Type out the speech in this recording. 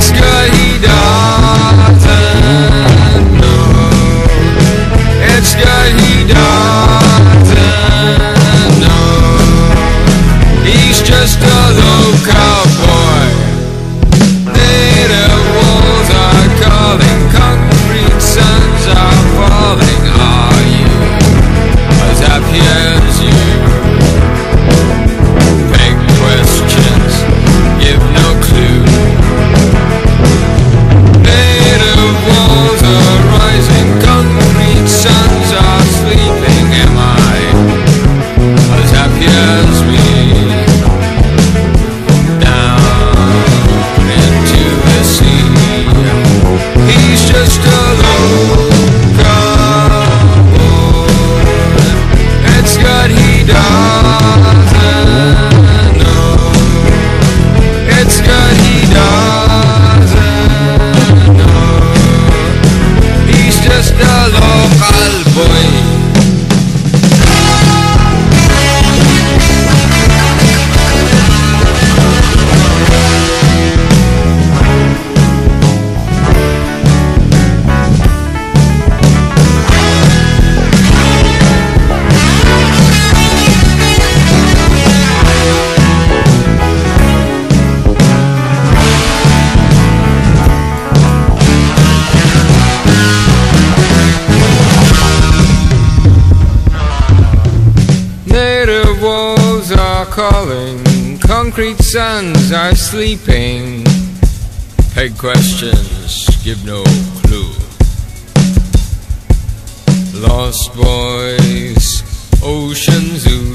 looks good. Calling, concrete suns are sleeping. Peg questions give no clue. Lost boys, ocean zoo.